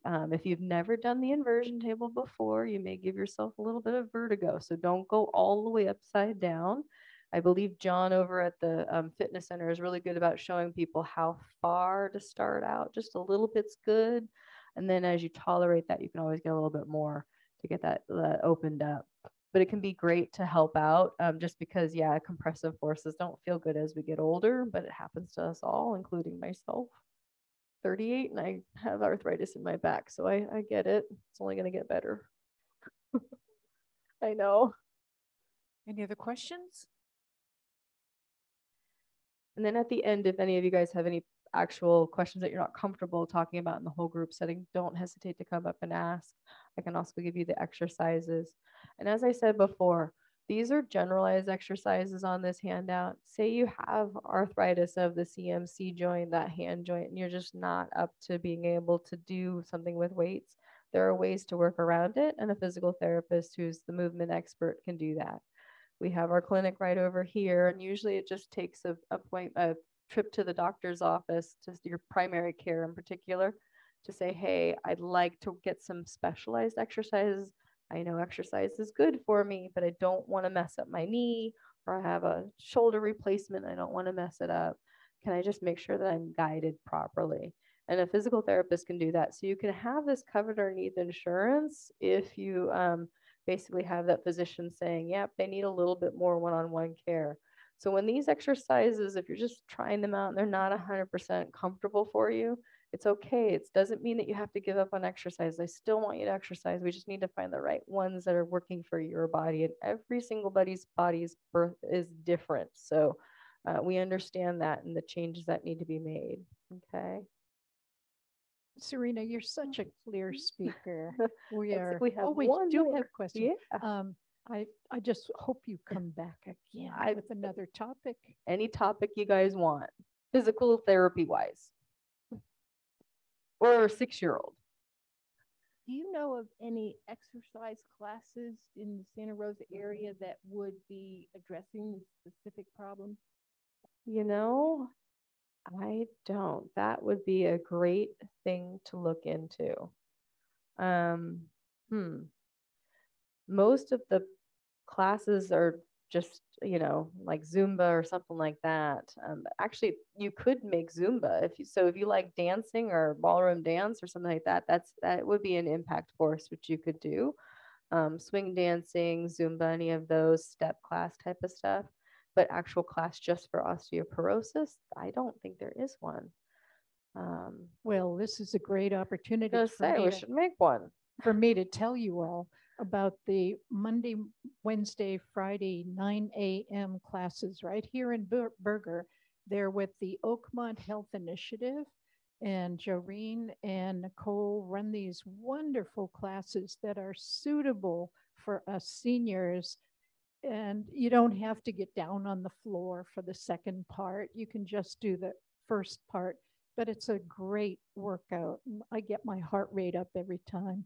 Um, if you've never done the inversion table before, you may give yourself a little bit of vertigo. So don't go all the way upside down. I believe John over at the um, fitness center is really good about showing people how far to start out. Just a little bit's good. And then as you tolerate that, you can always get a little bit more to get that, that opened up. But it can be great to help out um, just because, yeah, compressive forces don't feel good as we get older, but it happens to us all, including myself. 38 and I have arthritis in my back, so I, I get it. It's only going to get better. I know. Any other questions? And then at the end, if any of you guys have any actual questions that you're not comfortable talking about in the whole group setting, don't hesitate to come up and ask. I can also give you the exercises. And as I said before, these are generalized exercises on this handout. Say you have arthritis of the CMC joint, that hand joint, and you're just not up to being able to do something with weights. There are ways to work around it, and a physical therapist who's the movement expert can do that. We have our clinic right over here, and usually it just takes a, a point, a trip to the doctor's office, to your primary care in particular, to say, hey, I'd like to get some specialized exercises I know exercise is good for me, but I don't want to mess up my knee or I have a shoulder replacement. I don't want to mess it up. Can I just make sure that I'm guided properly? And a physical therapist can do that. So you can have this covered underneath insurance if you um, basically have that physician saying, yep, they need a little bit more one on one care. So when these exercises, if you're just trying them out and they're not 100% comfortable for you, it's okay. It doesn't mean that you have to give up on exercise. I still want you to exercise. We just need to find the right ones that are working for your body. And every single body's body's birth is different. So uh, we understand that and the changes that need to be made. Okay. Sarina, you're such a clear speaker. We are, we have oh, we one do more. have questions. Yeah. Um, I, I just hope you come back again I- with another topic. Any topic you guys want, physical therapy wise. Or a six year old. Do you know of any exercise classes in the Santa Rosa area that would be addressing this specific problem? You know, I don't. That would be a great thing to look into. Um, hmm. Most of the classes are just, you know, like Zumba or something like that. Um, actually, you could make Zumba if you, so if you like dancing or ballroom dance or something like that, that's that would be an impact force which you could do. Um, swing dancing, Zumba, any of those step class type of stuff but actual class just for osteoporosis, I don't think there is one. Um, Well, this is a great opportunity say we should make one. for me to tell you all about the Monday, Wednesday, Friday, 9 a.m. classes right here in Bur- Berger. They're with the Oakmont Health Initiative. And Joreen and Nicole run these wonderful classes that are suitable for us seniors. And you don't have to get down on the floor for the second part. You can just do the first part. But it's a great workout. I get my heart rate up every time.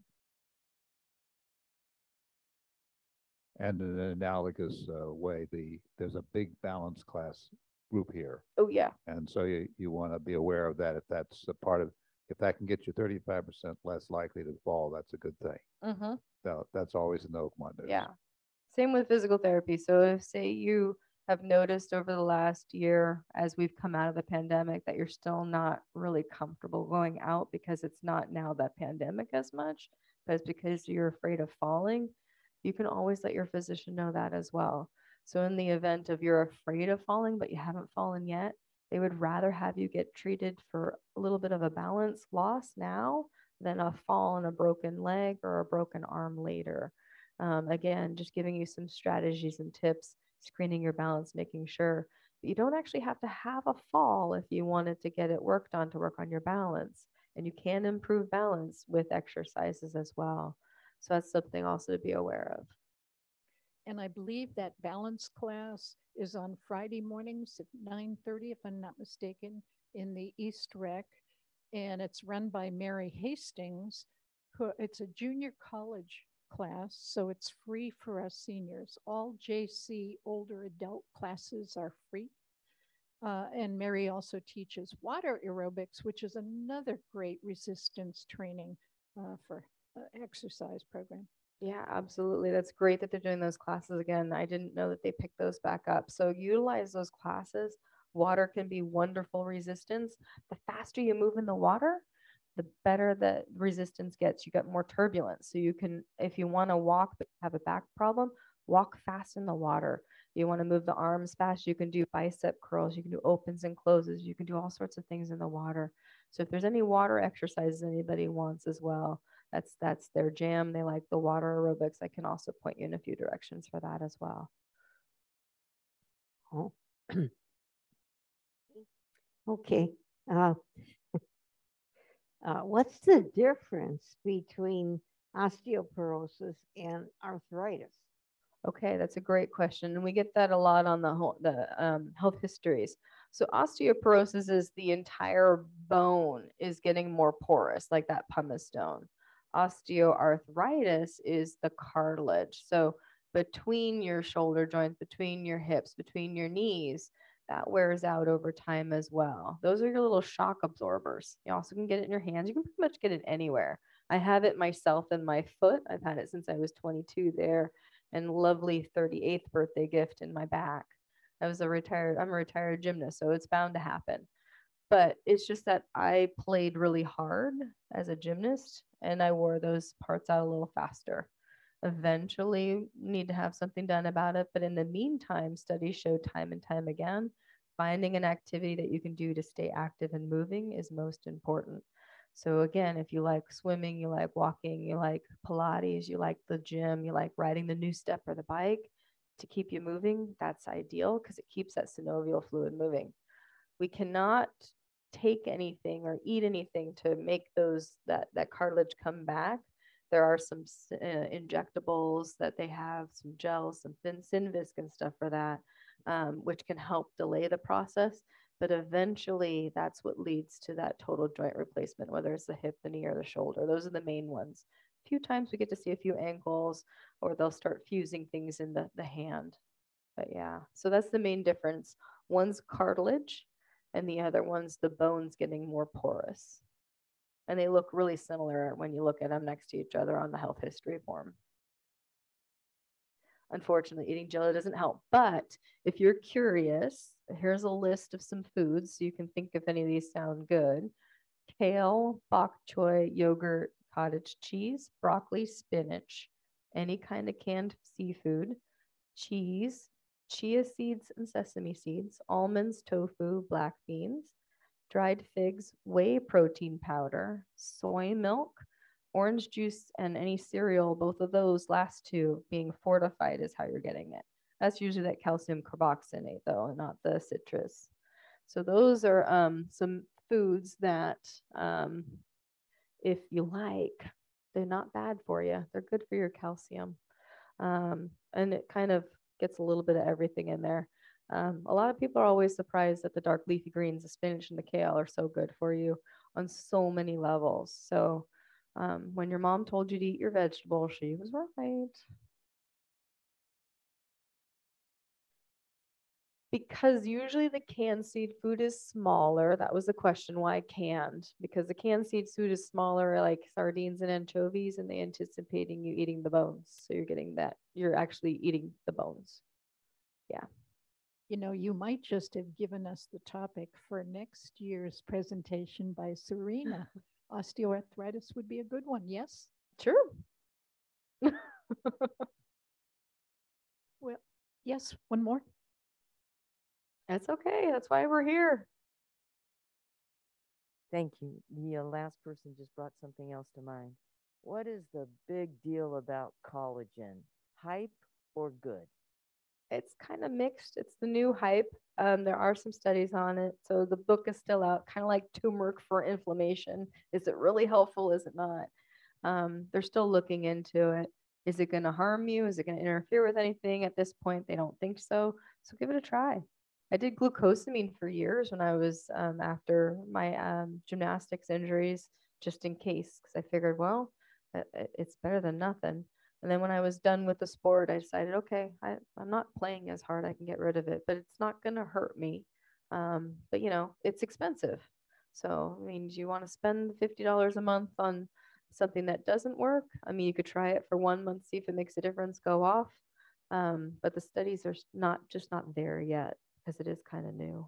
And in an analogous uh, way, the, there's a big balance class group here. Oh yeah, And so you, you want to be aware of that. If that's a part of, if that can get you thirty-five percent less likely to fall, that's a good thing. mm-hmm. That, that's always in Oakmont news. yeah. Same with physical therapy. So if say you have noticed over the last year as we've come out of the pandemic that you're still not really comfortable going out because it's not now that pandemic as much, but it's because you're afraid of falling, you can always let your physician know that as well. So in the event of you're afraid of falling but you haven't fallen yet, they would rather have you get treated for a little bit of a balance loss now than a fall and a broken leg or a broken arm later. Um, again, just giving you some strategies and tips, screening your balance, making sure that you don't actually have to have a fall if you wanted to get it worked on to work on your balance. And you can improve balance with exercises as well. So that's something also to be aware of. And I believe that balance class is on Friday mornings at nine thirty, if I'm not mistaken, in the East Rec. And it's run by Mary Hastings. Who, it's a junior college class, so it's free for us seniors. All JC older adult classes are free. Uh, and Mary also teaches water aerobics, which is another great resistance training. uh, for exercise program. Yeah, absolutely. That's great that they're doing those classes again. I didn't know that they picked those back up. So utilize those classes. Water can be wonderful resistance. The faster you move in the water, the better the resistance gets. You get more turbulence. So you can, if you want to walk but have a back problem, walk fast in the water. You want to move the arms fast, you can do bicep curls, you can do opens and closes, you can do all sorts of things in the water. So if there's any water exercises anybody wants as well, that's that's their jam. They like the water aerobics. I can also point you in a few directions for that as well. Oh. okay. Uh, uh, what's the difference between osteoporosis and arthritis? Okay, that's a great question, and we get that a lot on the whole, the um, health histories. So osteoporosis is the entire bone is getting more porous, like that pumice stone. Osteoarthritis is the cartilage. So between your shoulder joints, between your hips, between your knees, that wears out over time as well. Those are your little shock absorbers. You also can get it in your hands. You can pretty much get it anywhere. I have it myself in my foot. I've had it since I was 22 there and lovely 38th birthday gift in my back. I was a retired, I'm a retired gymnast, so it's bound to happen. But it's just that I played really hard as a gymnast and I wore those parts out a little faster. Eventually, need to have something done about it. But in the meantime, studies show time and time again finding an activity that you can do to stay active and moving is most important. So again, if you like swimming, you like walking, you like Pilates, you like the gym, you like riding the new step or the bike to keep you moving, that's ideal because it keeps that synovial fluid moving. We cannot take anything or eat anything to make those that that cartilage come back. There are some uh, injectables that they have, some gels, some thin Synvisc and stuff for that, um, which can help delay the process but eventually that's what leads to that total joint replacement, whether it's the hip, the knee, or the shoulder. Those are the main ones. A few times we get to see a few ankles, or they'll start fusing things in the, the hand. But yeah, so that's the main difference. One's cartilage, and the other one's the bones getting more porous. And they look really similar when you look at them next to each other on the health history form. Unfortunately, eating jello doesn't help. But if you're curious, here's a list of some foods so you can think if any of these sound good kale, bok choy, yogurt, cottage cheese, broccoli, spinach, any kind of canned seafood, cheese, chia seeds and sesame seeds, almonds, tofu, black beans, dried figs, whey protein powder, soy milk, orange juice, and any cereal. Both of those last two being fortified is how you're getting it. That's usually that calcium carboxynate though, and not the citrus. So those are um, some foods that um, if you like, they're not bad for you. They're good for your calcium. Um, and it kind of gets a little bit of everything in there. Um, a lot of people are always surprised that the dark leafy greens, the spinach and the kale are so good for you on so many levels. So um, when your mom told you to eat your vegetables, she was right. Because usually the canned seed food is smaller. That was the question why canned? Because the canned seed food is smaller, like sardines and anchovies, and they anticipating you eating the bones. So you're getting that, you're actually eating the bones. Yeah. You know, you might just have given us the topic for next year's presentation by Sarina. Osteoarthritis would be a good one, yes? Sure. well, yes, one more. That's okay. That's why we're here. Thank you. The uh, last person just brought something else to mind. What is the big deal about collagen? Hype or good? It's kind of mixed. It's the new hype. Um, there are some studies on it. So the book is still out, kind of like turmeric for inflammation. Is it really helpful? Is it not? Um, they're still looking into it. Is it going to harm you? Is it going to interfere with anything? At this point, they don't think so. So give it a try. I did glucosamine for years when I was um, after my um, gymnastics injuries, just in case, because I figured, well, it's better than nothing. And then when I was done with the sport, I decided, okay, I, am not playing as hard. I can get rid of it, but it's not going to hurt me. Um, but you know, it's expensive. So, I mean, do you want to spend $50 a month on something that doesn't work. I mean, you could try it for one month, see if it makes a difference, go off. Um, but the studies are not just not there yet because it is kind of new.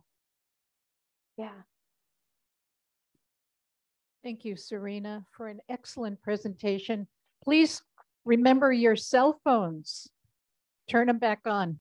Yeah. Thank you, Sarina, for an excellent presentation. Please remember your cell phones. Turn them back on.